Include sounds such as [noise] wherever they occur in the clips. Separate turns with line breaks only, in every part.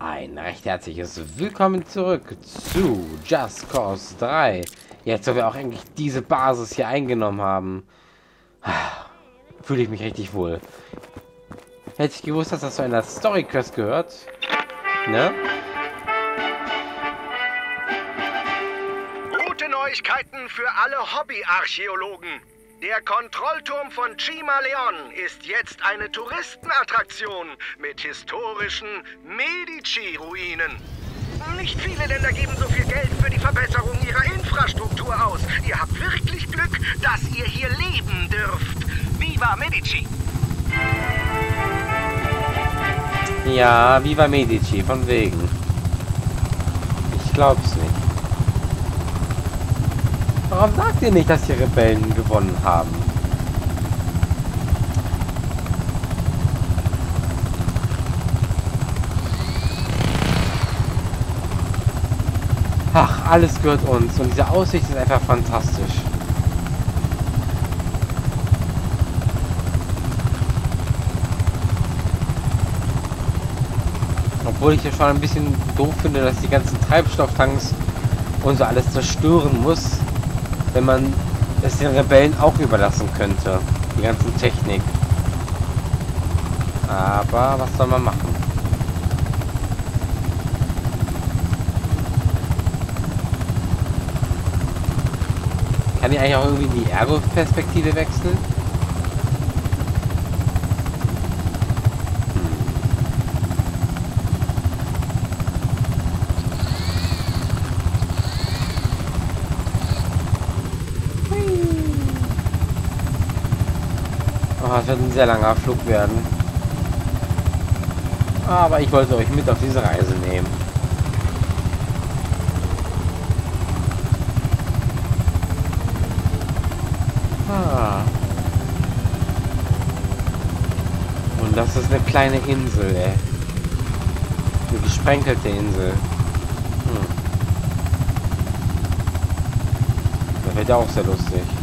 Ein recht herzliches Willkommen zurück zu Just Cause 3. Jetzt, wo wir auch eigentlich diese Basis hier eingenommen haben, [sighs] fühle ich mich richtig wohl. Hätte ich gewusst, dass das zu einer Story Quest gehört, ne?
Gute Neuigkeiten für alle Hobbyarchäologen. Der Kontrollturm von Cimaleon ist jetzt eine Touristenattraktion mit historischen Medici-Ruinen. Nicht viele Länder geben so viel Geld für die Verbesserung ihrer Infrastruktur aus. Ihr habt wirklich Glück, dass ihr hier leben dürft. Viva Medici!
Ja, Viva Medici, von wegen. Ich glaub's nicht. Warum sagt ihr nicht, dass die Rebellen gewonnen haben? Ach, alles gehört uns und diese Aussicht ist einfach fantastisch. Obwohl ich ja schon ein bisschen doof finde, dass die ganzen Treibstofftanks und so alles zerstören muss, wenn man es den Rebellen auch überlassen könnte. Die ganzen Technik. Aber was soll man machen? Kann ich eigentlich auch irgendwie die Ergo-Perspektive wechseln? Oh, es wird ein sehr langer Flug werden. Aber ich wollte euch mit auf diese Reise nehmen. Ah. Und das ist eine kleine Insel, ey. Eine gesprenkelte Insel. Hm. Das wird ja auch sehr lustig.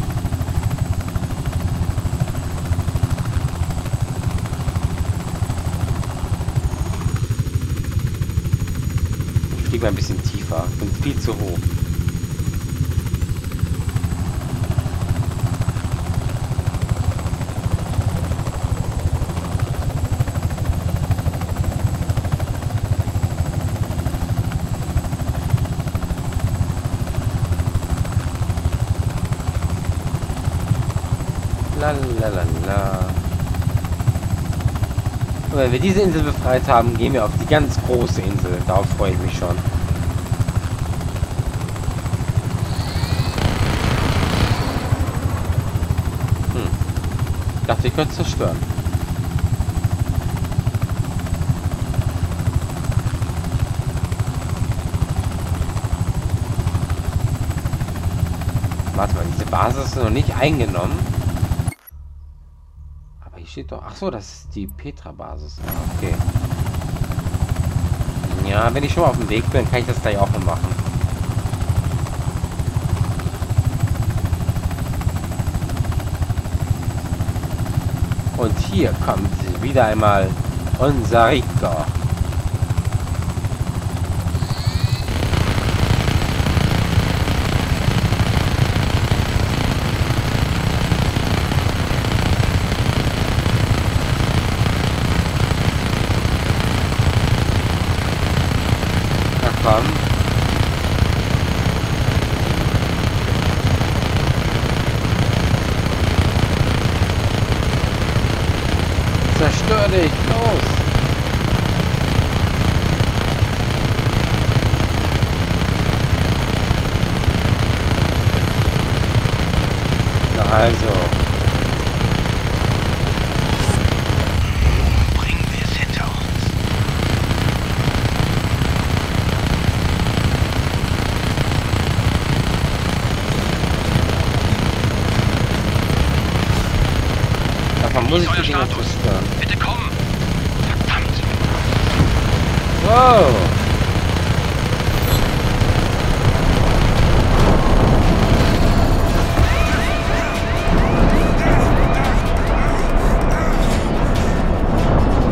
Ich fliege mal ein bisschen tiefer. Bin viel zu hoch. La la la la. Und wenn wir diese Insel befreit haben, gehen wir auf die ganz große Insel. Darauf freue ich mich schon. Hm. Es zerstören. Warte mal, diese Basis ist noch nicht eingenommen. Aber hier steht doch... Ach so, das ist die Petra-Basis. Ah, okay. Ja, wenn ich schon mal auf dem Weg bin, kann ich das gleich auch noch machen. Und hier kommt wieder einmal unser Rico. Na komm. Zerstör dich, los! Na also.
Bringen wir es hinter uns.
Muss ich
Euer Status. Bitte kommen. Verdammt.
Wow!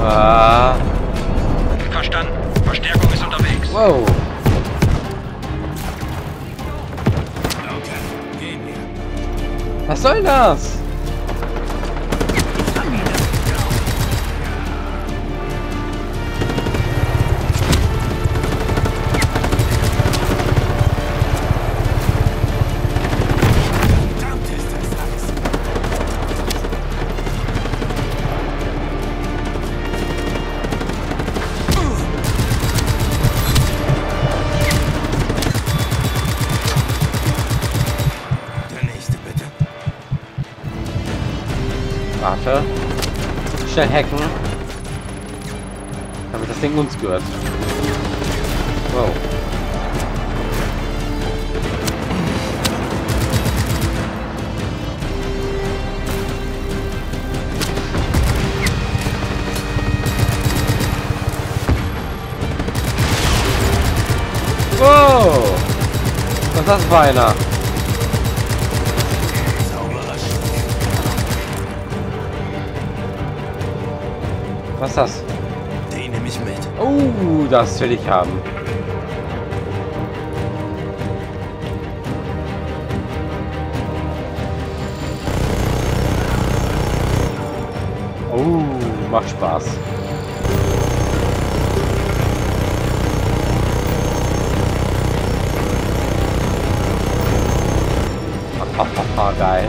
Ah,
Verstanden.
Verstärkung ist unterwegs.
Wow. Was soll das? Schnell hacken. Damit das Ding uns gehört. Wow. Wow! Was ist das für einer? Was ist das?
Den nehme ich mit.
Oh, das will ich haben. Oh, macht Spaß. Geil.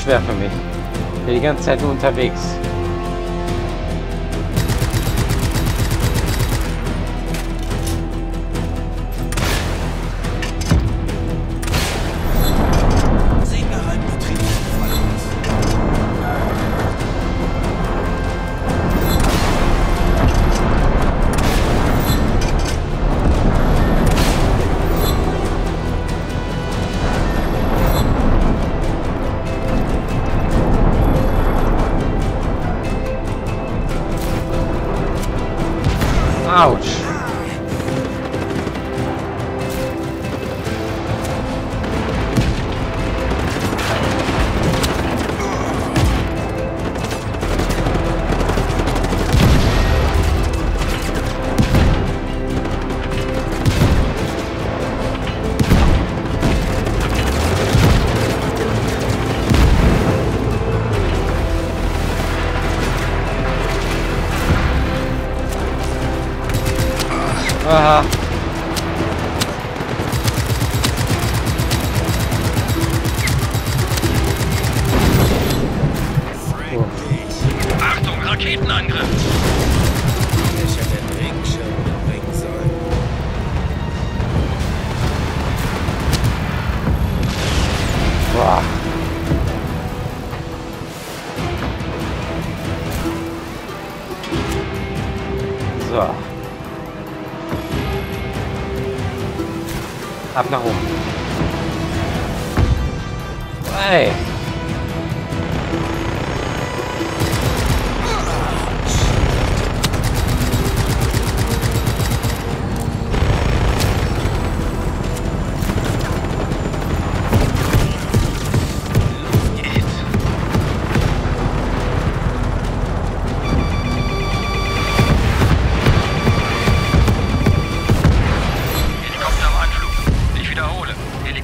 Schwer für mich. Ich bin die ganze Zeit nur unterwegs. Aha.
Achtung, Raketenangriff.
Ich hätte den Regenschirm mitbringen sollen.
So. Ab nach oben. Hey.
Helikopter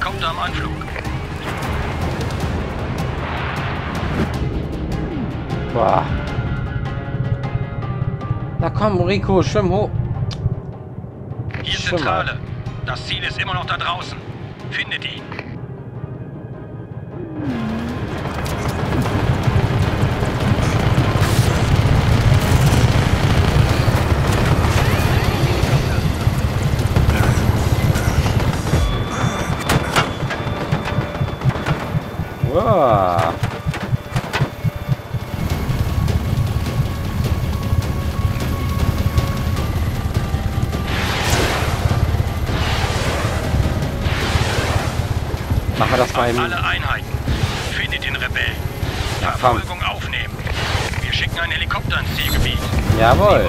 Helikopter am Anflug.
Boah. Na komm, Rico, schwimm hoch.
Hier. Zentrale. Das Ziel ist immer noch da draußen. Findet ihn.
Machen wir das mal im...
Alle Einheiten. Findet den Rebellen.
Ja, komm.
Verfolgung aufnehmen. Wir schicken einen Helikopter ins Zielgebiet.
Jawohl.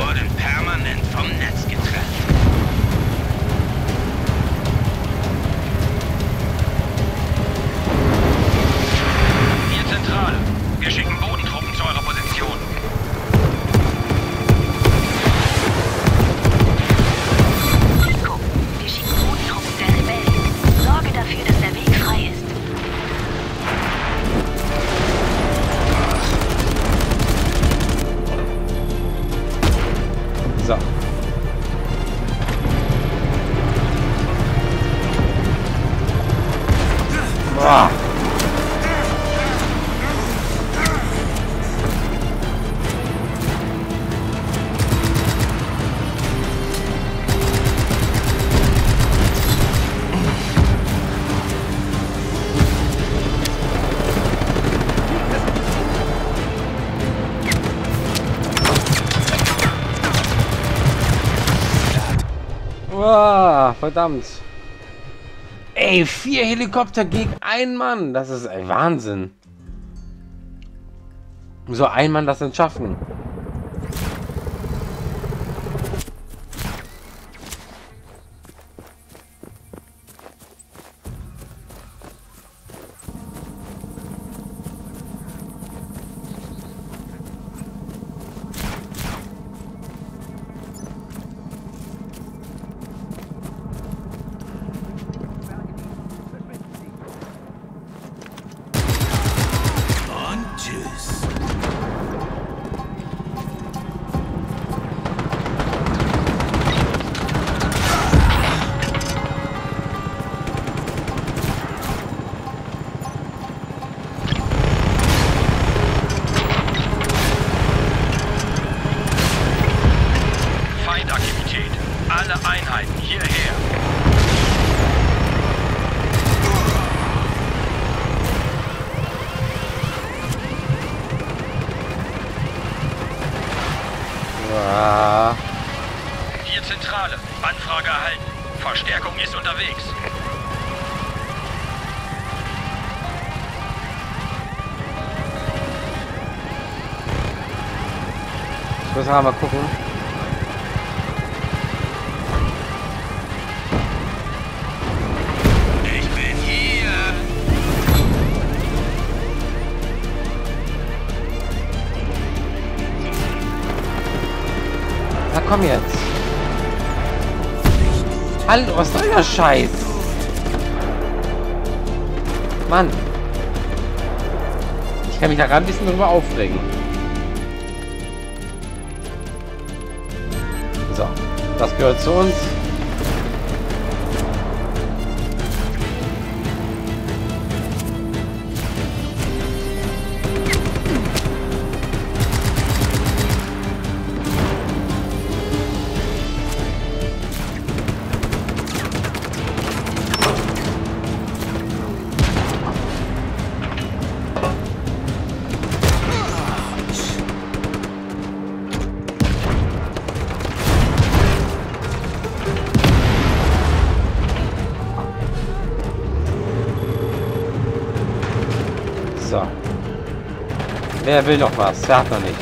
Verdammt. Ey, vier Helikopter gegen einen Mann. Das ist ein Wahnsinn. So ein Mann das denn schaffen? Muss aber mal gucken.
Ich bin hier.
Na komm jetzt. Hallo, was soll der Scheiß? Mann. Ich kann mich daran ein bisschen drüber aufregen. So, das gehört zu uns. So. Wer will noch was? Wer hat noch nicht?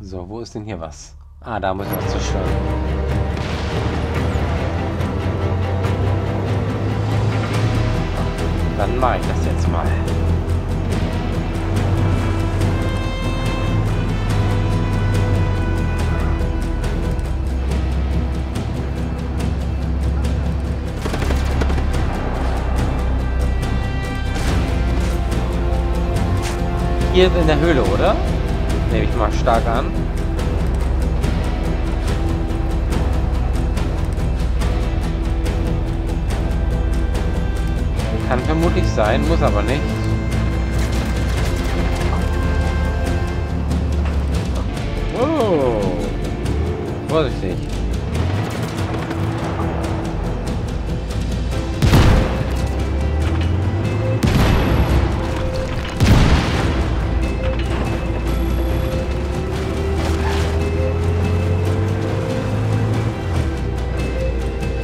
So, wo ist denn hier was? Ah, da muss ich was zerstören. Dann mache ich das jetzt mal. Hier in der Höhle, oder? Nehme ich mal stark an. Kann vermutlich sein, muss aber nicht. Oh. Vorsichtig.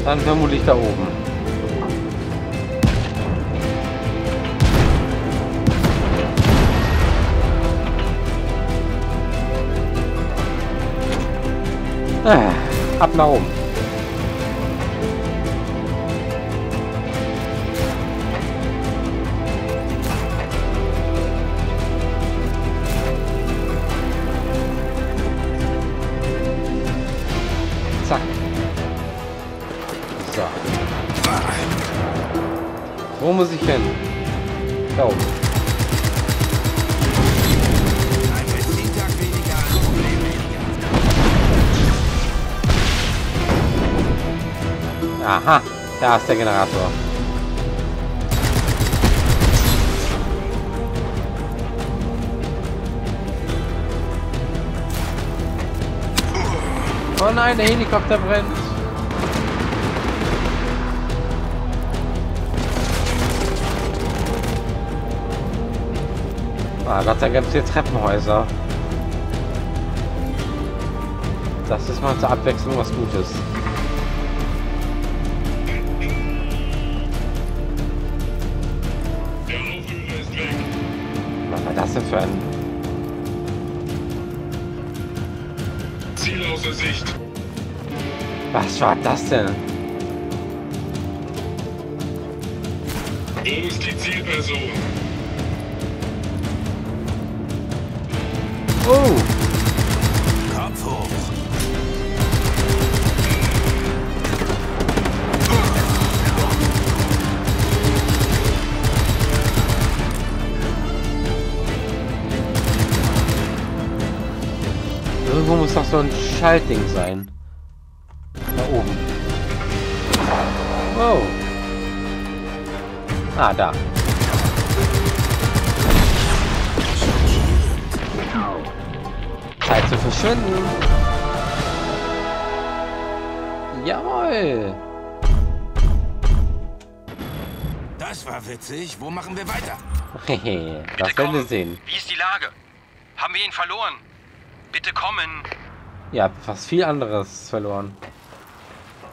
Dann vermutlich da oben. Ab nach oben. Zack. So. Wo muss ich hin? Da oben. Aha, da ist der Generator. Oh nein, der Helikopter brennt. Ah, Gott Dank gibt es hier Treppenhäuser. Das ist mal zur Abwechslung was Gutes. Das denn für ein...
Ziel außer Sicht.
Was war das denn?
Wo ist die Zielperson?
Oh! Irgendwo muss doch so ein Schaltding sein. Da oben. Oh. Ah, da. Zeit zu verschwinden. Jawohl.
Das war witzig. Wo machen wir weiter? [laughs]
Das werden wir sehen.
Wie ist die Lage? Haben wir ihn verloren? Bitte kommen.
Ja, fast viel anderes verloren.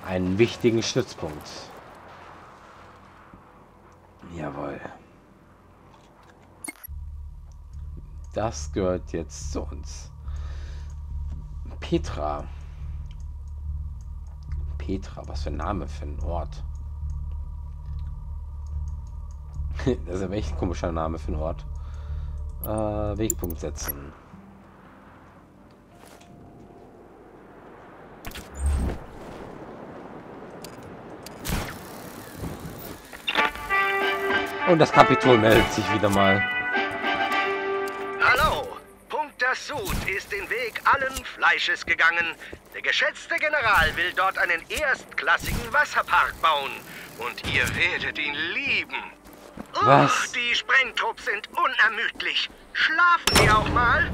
Einen wichtigen Stützpunkt. Jawohl. Das gehört jetzt zu uns. Petra. Petra, was für ein Name für ein Ort. [laughs] das ist aber echt ein komischer Name für einen Ort. Äh, Wegpunkt setzen. Und das Kapitol meldet sich wieder mal.
Hallo, Punkt das Sud ist den Weg allen Fleisches gegangen. Der geschätzte General will dort einen erstklassigen Wasserpark bauen. Und ihr werdet ihn lieben. Uch,
Was?
die Sprengtrupps sind unermüdlich. Schlafen die auch mal?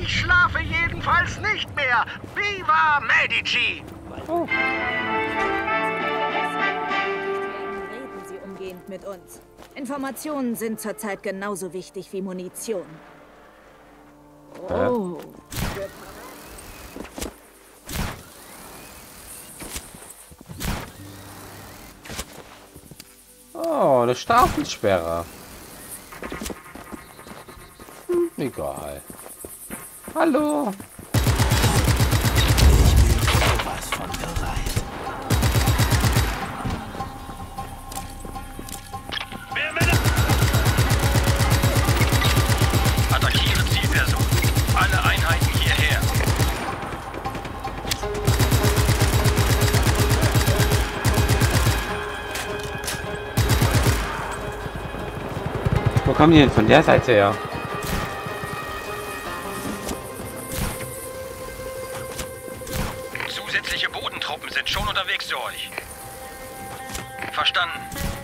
Ich schlafe jedenfalls nicht mehr. Viva Medici!
Reden Sie umgehend mit uns. Informationen sind zurzeit genauso wichtig wie Munition. Oh.
Oh, eine Straßensperre. Hm, egal. Hallo. Kommen die denn von der Seite her?
Zusätzliche Bodentruppen sind schon unterwegs zu euch. Verstanden.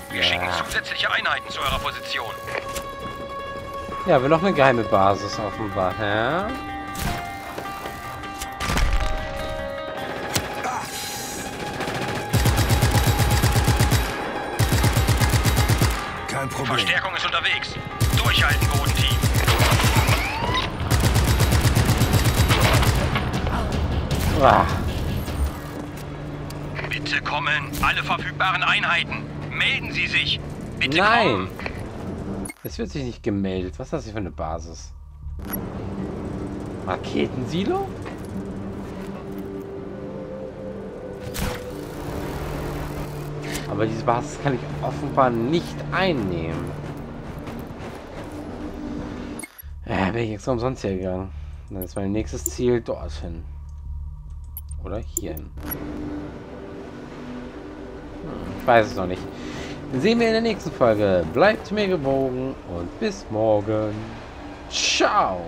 Wir
Ja.
schicken zusätzliche Einheiten zu eurer Position.
Ja, wir noch eine geheime Basis offenbar. Hä?
Kein Problem.
Verstärkung ist unterwegs. Durchhalten, Bodenteam. Bitte kommen. Alle verfügbaren Einheiten. Melden Sie sich. Bitte
nein.
kommen.
Es wird sich nicht gemeldet. Was ist das hier für eine Basis? Raketensilo? Aber diese Basis kann ich offenbar nicht einnehmen. Ja, bin ich extra umsonst hier gegangen. Dann ist mein nächstes Ziel dorthin. Oder hierhin. Hm, ich weiß es noch nicht. sehen wir in der nächsten Folge. Bleibt mir gewogen und bis morgen. Ciao.